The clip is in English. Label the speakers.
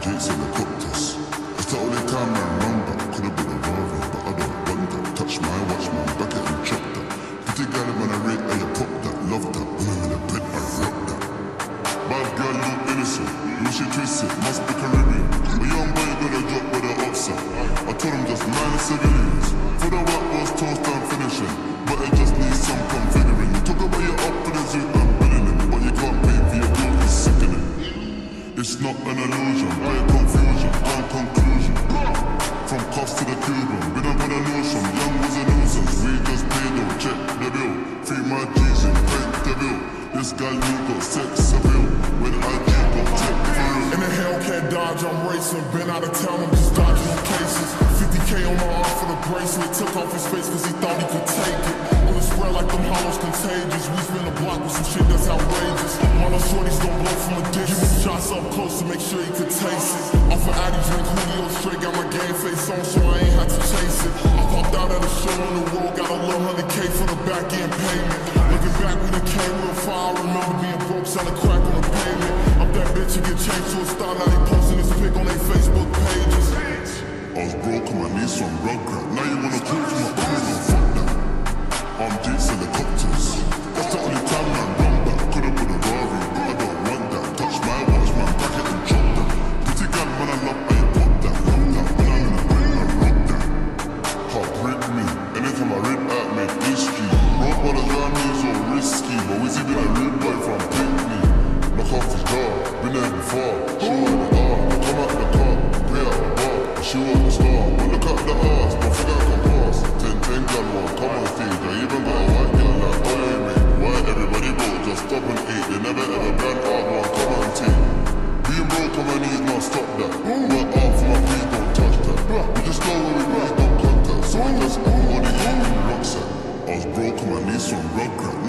Speaker 1: gates of the copters. It's the only time I remember. Could have been a rover, but I don't want that. Touch my watch, my bucket and chop that. Pretty girl, when I read, I pop that. Love that. When I'm in a bed, I rock that. Bad girl, look innocent. When she twist it, must be Caribbean. But young boy, gonna drop. It's not an illusion, bit confusion, one conclusion. From cost to the Cuban, we don't want a notion. Young was a nuisance, we just paid them, check the bill. feed my G's and break the bill. This guy Luca, sex appeal. When I jump up, check the bill.
Speaker 2: In a Hellcat Dodge, I'm racing. Been out of town, I'm just dodging cases. 50k on my arm for the bracelet. Took off his face cause he thought he could take it. On the spread like them hollows contagious. We spin a block with some shit that's outrageous. Mono shorties gon' blow from a shots up close to make sure he could taste it. Off of Addy drink Julio straight, got my game face on so I ain't had to chase it. I popped out at a show on the road, got a little hundred K for the back end payment. Looking back, we done came real far. I remember being broke, selling crack on the pavement. I'm that bitch who get changed to a star, now they posting this pic on their Facebook pages.
Speaker 1: I was broke on my knees Rugrat. Now there. She the uh, R, come out the car, pay out the bar. She the star, but look at the ass, don't forget I can pass. Ten ten gun one, come on stage, I even got a white girl like oil me. Why everybody broke, just stop and eat. They never ever ban hard one, come on team. Being broke on my knees, now stop that. Work hard for my please don't touch that. We just go where we please don't contact. So I'm holding you in rucksack. I was broke on my knees from Rugrat.